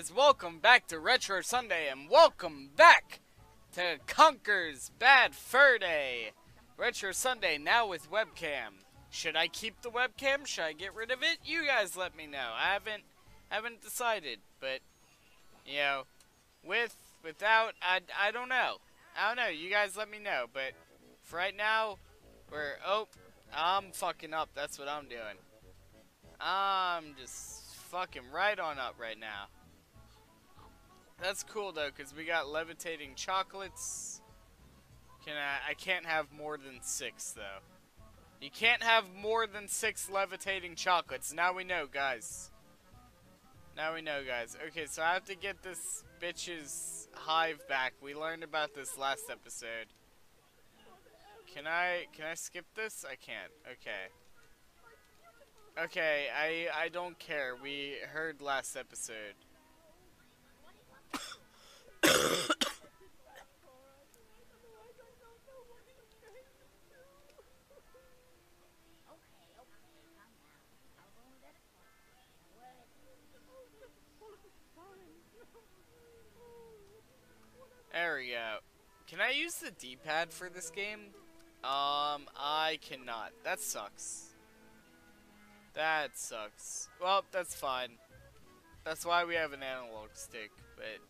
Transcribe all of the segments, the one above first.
guys? Welcome back to Retro Sunday and welcome back to Conker's Bad Fur Day. Retro Sunday now with webcam. Should I keep the webcam? Should I get rid of it? You guys let me know. I haven't haven't decided, but you know, with without I I don't know. I don't know. You guys let me know, but for right now, we're oh, I'm fucking up. That's what I'm doing. I'm just fucking right on up right now. That's cool though, cause we got levitating chocolates. Can I? I can't have more than six though. You can't have more than six levitating chocolates. Now we know, guys. Now we know, guys. Okay, so I have to get this bitch's hive back. We learned about this last episode. Can I? Can I skip this? I can't. Okay. Okay, I I don't care. We heard last episode. There we go. Can I use the D-pad for this game? Um, I cannot. That sucks. That sucks. Well, that's fine. That's why we have an analog stick, but...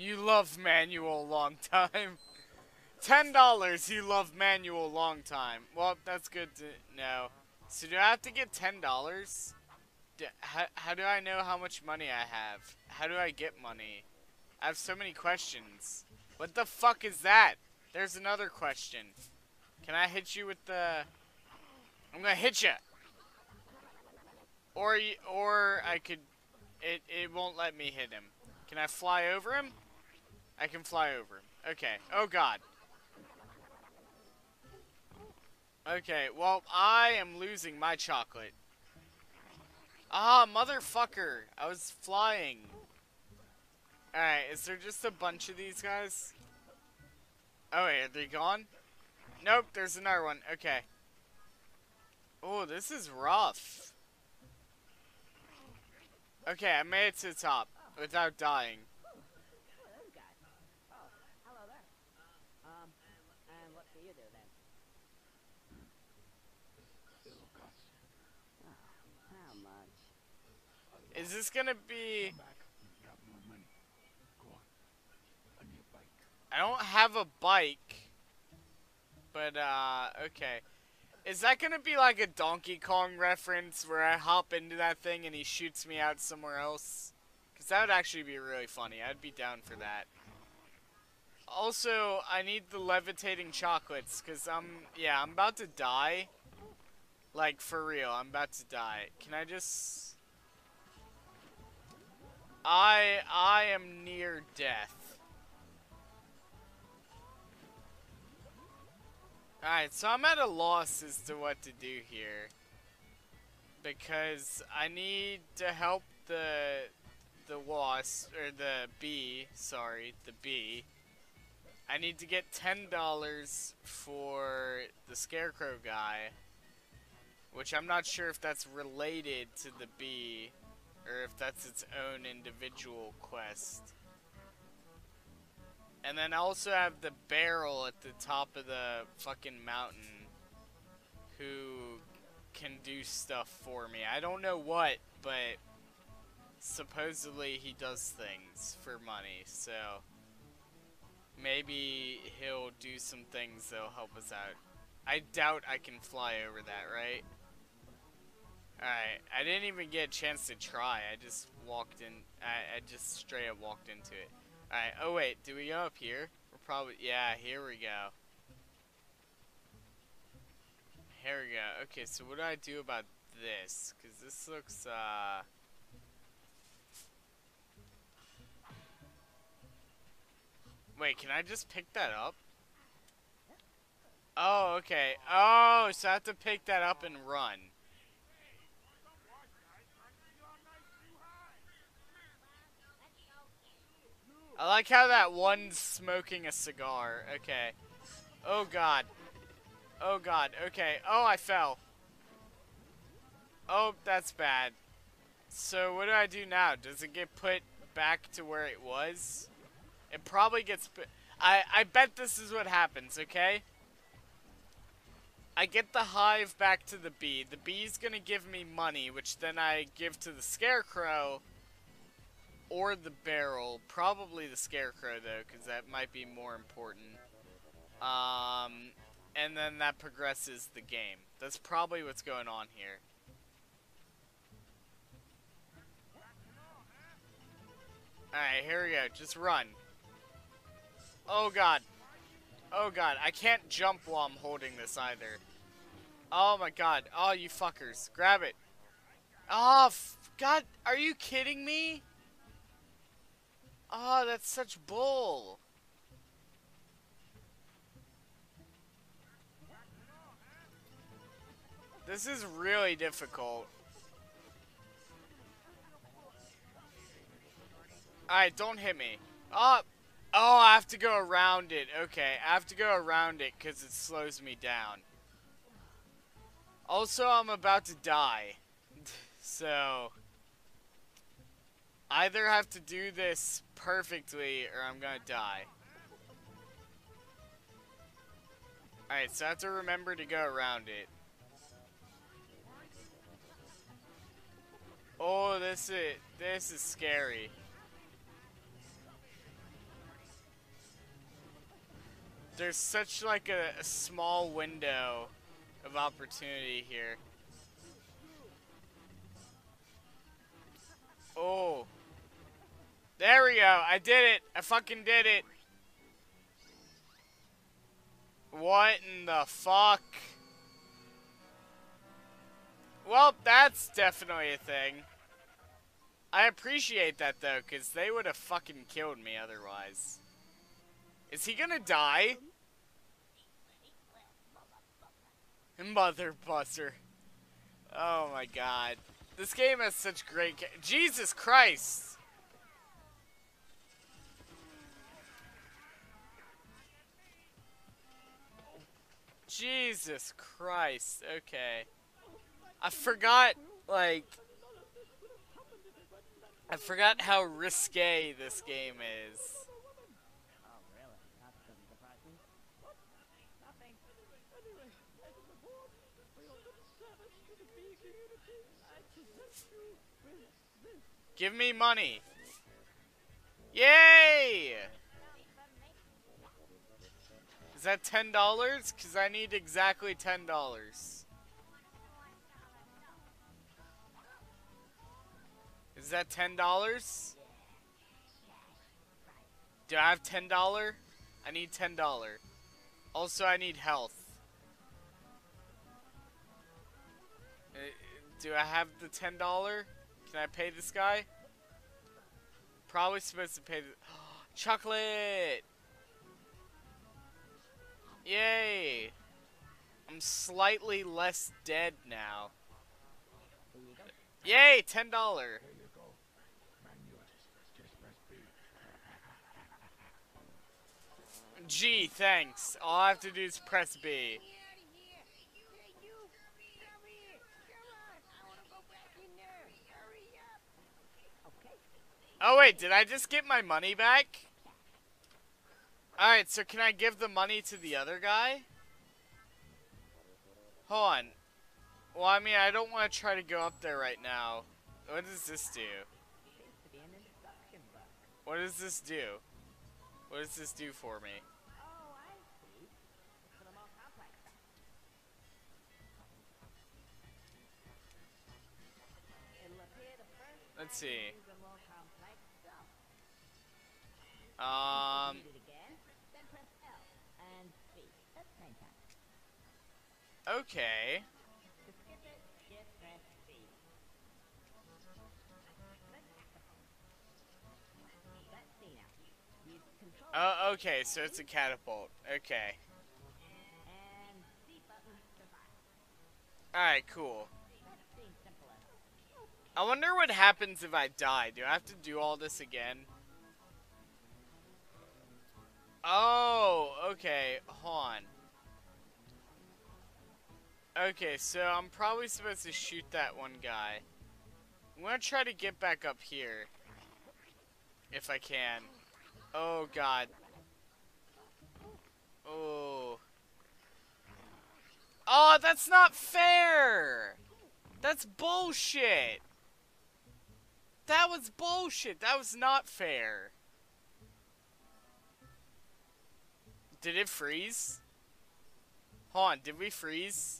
You love manual long time. Ten dollars, you love manual long time. Well, that's good to know. So do I have to get ten dollars? How, how do I know how much money I have? How do I get money? I have so many questions. What the fuck is that? There's another question. Can I hit you with the... I'm gonna hit you! Or, or I could... It, it won't let me hit him. Can I fly over him? I can fly over. Okay. Oh, God. Okay, well, I am losing my chocolate. Ah, motherfucker. I was flying. Alright, is there just a bunch of these guys? Oh, wait, are they gone? Nope, there's another one. Okay. Oh, this is rough. Okay, I made it to the top without dying. Is this gonna be... I don't have a bike. But, uh, okay. Is that gonna be like a Donkey Kong reference where I hop into that thing and he shoots me out somewhere else? Because that would actually be really funny. I'd be down for that. Also, I need the levitating chocolates because I'm, yeah, I'm about to die. Like, for real, I'm about to die. Can I just... I, I am near death. Alright, so I'm at a loss as to what to do here. Because I need to help the the wasp, or the bee, sorry, the bee. I need to get $10 for the scarecrow guy. Which I'm not sure if that's related to the bee, or if that's its own individual quest. And then I also have the barrel at the top of the fucking mountain who can do stuff for me. I don't know what, but supposedly he does things for money, so maybe he'll do some things that'll help us out. I doubt I can fly over that, right? Alright, I didn't even get a chance to try. I just walked in, I, I just straight up walked into it. Alright, oh wait, do we go up here? We're probably, yeah, here we go. here we go. Okay, so what do I do about this? Because this looks, uh... Wait, can I just pick that up? Oh, okay. Oh, so I have to pick that up and run. I like how that one's smoking a cigar. Okay. Oh, God. Oh, God. Okay. Oh, I fell. Oh, that's bad. So, what do I do now? Does it get put back to where it was? It probably gets... I, I bet this is what happens, okay? I get the hive back to the bee. The bee's gonna give me money, which then I give to the scarecrow or the barrel. Probably the scarecrow, though, because that might be more important. Um, and then that progresses the game. That's probably what's going on here. Alright, here we go. Just run. Oh god. Oh god, I can't jump while I'm holding this either. Oh my god. Oh, you fuckers. Grab it. Oh, god, are you kidding me? Oh, that's such bull. This is really difficult. Alright, don't hit me. Oh, oh, I have to go around it. Okay, I have to go around it because it slows me down. Also, I'm about to die. so, either have to do this perfectly or I'm gonna die. Alright, so I have to remember to go around it. Oh, this is this is scary. there's such like a, a small window of opportunity here. Oh. There we go. I did it. I fucking did it. What in the fuck? Well, that's definitely a thing. I appreciate that, though, because they would have fucking killed me otherwise. Is he gonna die? Mother buster. Oh my god. This game has such great Jesus Christ! Jesus Christ. Okay. I forgot, like... I forgot how risque this game is. Give me money. Yay! Is that $10? Because I need exactly $10. Is that $10? Do I have $10? I need $10. Also, I need health. Uh, do I have the $10? Can I pay this guy? Probably supposed to pay the... Chocolate! Yay! I'm slightly less dead now. Yay! $10! Gee, thanks. All I have to do is press B. Oh wait, did I just get my money back? Alright, so can I give the money to the other guy? Hold on. Well, I mean, I don't want to try to go up there right now. What does this do? What does this do? What does this do for me? Let's see. Um. Okay. Oh, okay, so it's a catapult. Okay. Alright, cool. I wonder what happens if I die. Do I have to do all this again? Oh, okay. Hold on. Okay, so I'm probably supposed to shoot that one guy. I'm gonna try to get back up here. If I can. Oh, God. Oh. Oh, that's not fair! That's bullshit! That was bullshit! That was not fair! Did it freeze? Hold on, did we freeze?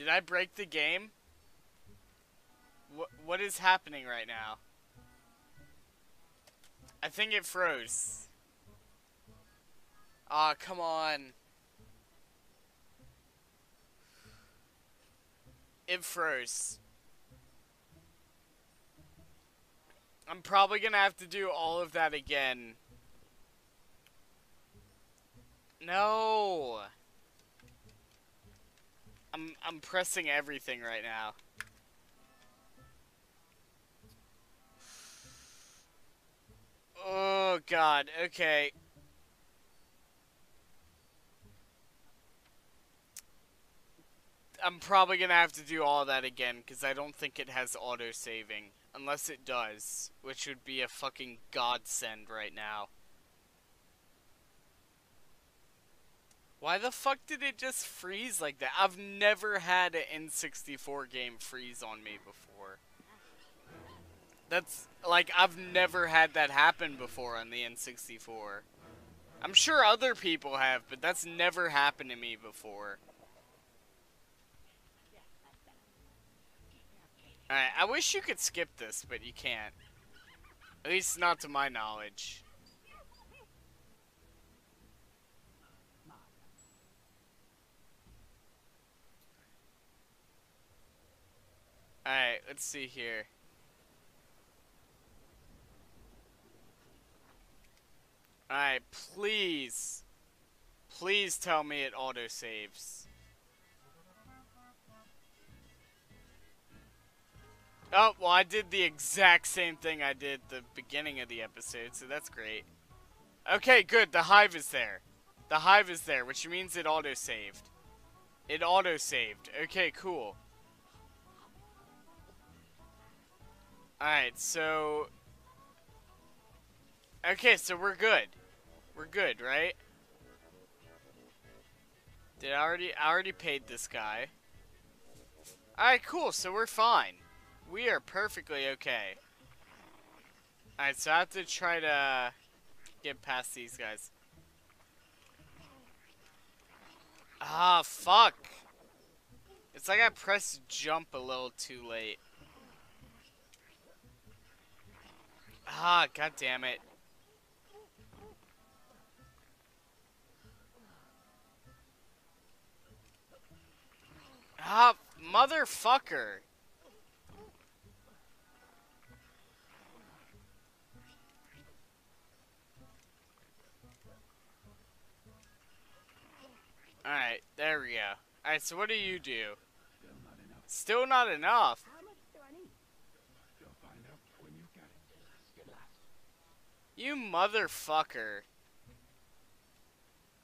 Did I break the game? What what is happening right now? I think it froze. Ah, oh, come on. It froze. I'm probably gonna have to do all of that again. No. I'm I'm pressing everything right now. Oh god. Okay. I'm probably gonna have to do all that again because I don't think it has auto saving. Unless it does, which would be a fucking godsend right now. Why the fuck did it just freeze like that? I've never had an N64 game freeze on me before. That's, like, I've never had that happen before on the N64. I'm sure other people have, but that's never happened to me before. Alright, I wish you could skip this, but you can't. At least not to my knowledge. Alright, let's see here. Alright, please. Please tell me it auto-saves. Oh, well I did the exact same thing I did the beginning of the episode, so that's great. Okay, good, the hive is there. The hive is there, which means it auto-saved. It auto-saved. Okay, cool. Alright, so... Okay, so we're good. We're good, right? Did I already... I already paid this guy. Alright, cool, so we're fine. We are perfectly okay. Alright, so I have to try to get past these guys. Ah, fuck. It's like I pressed jump a little too late. Ah, god damn it. Ah, motherfucker. Alright, there we go. Alright, so what do you do? Still not enough. You motherfucker.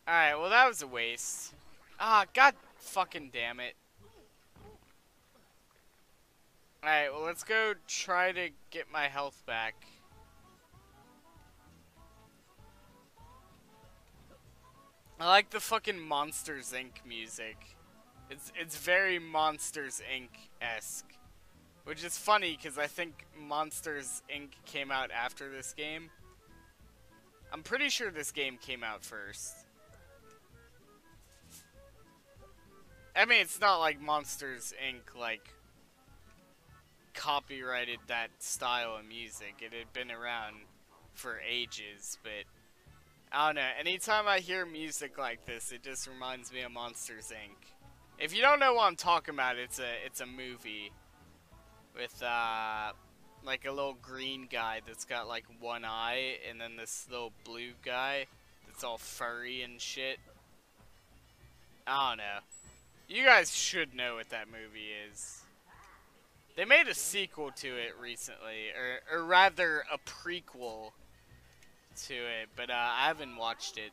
Alright, well that was a waste. Ah, god fucking damn it. Alright, well let's go try to get my health back. I like the fucking Monsters Inc. music. It's it's very Monsters Inc.-esque. Which is funny, because I think Monsters Inc. came out after this game. I'm pretty sure this game came out first. I mean, it's not like Monsters Inc. like copyrighted that style of music. It had been around for ages, but I don't know. Anytime I hear music like this, it just reminds me of Monsters Inc. If you don't know what I'm talking about, it's a it's a movie with uh like a little green guy that's got like one eye and then this little blue guy that's all furry and shit. I don't know. You guys should know what that movie is. They made a sequel to it recently, or, or rather a prequel to it, but uh, I haven't watched it.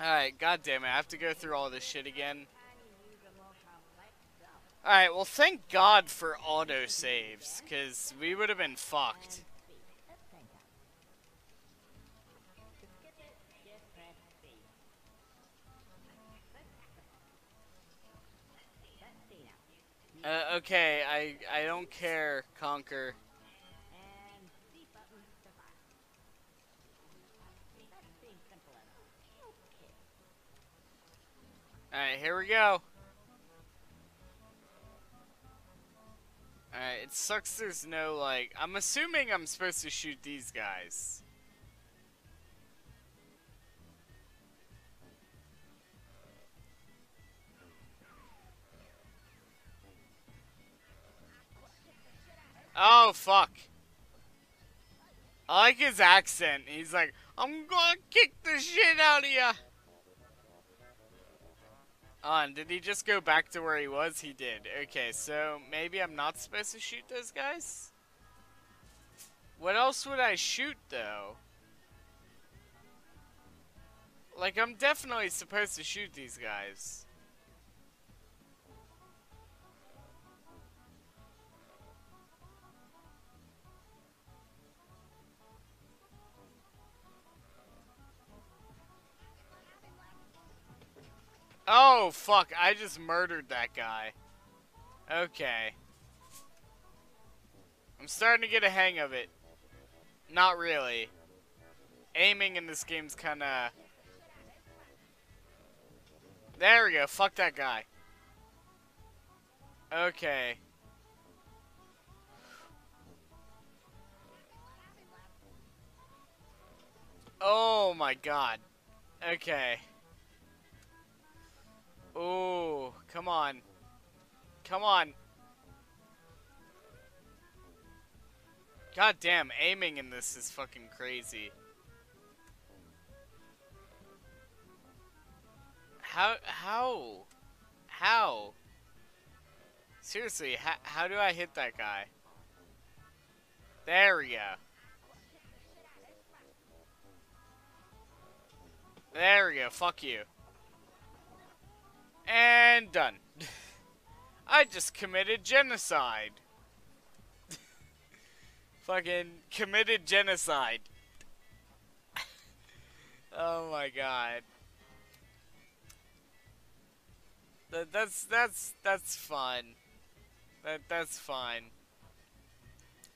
Alright, god damn it, I have to go through all this shit again. Alright, well thank god for auto-saves, because we would have been fucked. Uh, okay, I I don't care, Conker. Alright, here we go. Alright, it sucks there's no, like... I'm assuming I'm supposed to shoot these guys. Oh, fuck. I like his accent. He's like, I'm gonna kick the shit out of ya. On, did he just go back to where he was? He did. Okay, so maybe I'm not supposed to shoot those guys? What else would I shoot, though? Like, I'm definitely supposed to shoot these guys. Oh, fuck. I just murdered that guy. Okay. I'm starting to get a hang of it. Not really. Aiming in this game's kinda... There we go. Fuck that guy. Okay. Oh my god. Okay. Oh, come on. Come on. God damn, aiming in this is fucking crazy. How, how, how? Seriously, how, how do I hit that guy? There we go. There we go, fuck you. And done. I just committed genocide. Fucking committed genocide. oh my god. That that's that's that's fun. That that's fine.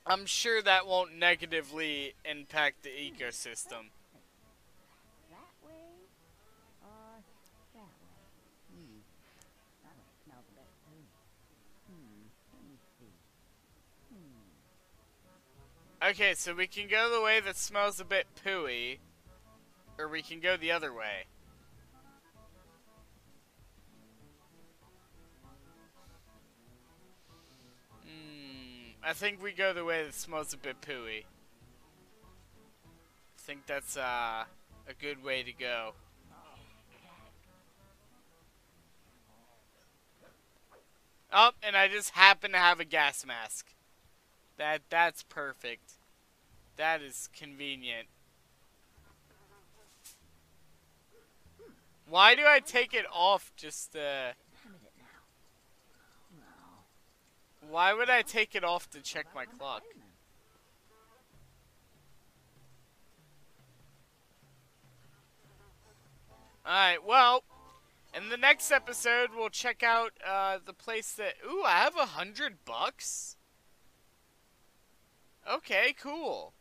I'm sure that won't negatively impact the ecosystem. Okay, so we can go the way that smells a bit pooey, or we can go the other way. Hmm, I think we go the way that smells a bit pooey. I think that's uh, a good way to go. Oh, and I just happen to have a gas mask. That that's perfect. That is convenient. Why do I take it off just uh Why would I take it off to check my clock? Alright, well, in the next episode, we'll check out uh, the place that... Ooh, I have a hundred bucks? Okay, cool.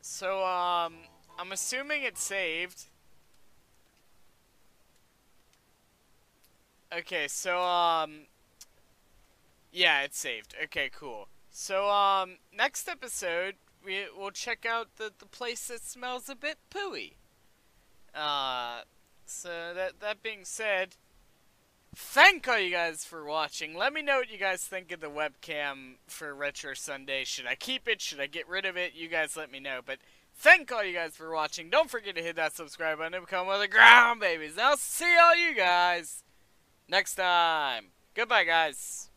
So, um, I'm assuming it's saved. Okay, so, um, yeah, it's saved. Okay, cool. So, um, next episode, we, we'll check out the, the place that smells a bit pooey. Uh, So that that being said, thank all you guys for watching. Let me know what you guys think of the webcam for Retro Sunday. Should I keep it? Should I get rid of it? You guys let me know. But thank all you guys for watching. Don't forget to hit that subscribe button and become one of the ground babies. And I'll see all you guys next time. Goodbye, guys.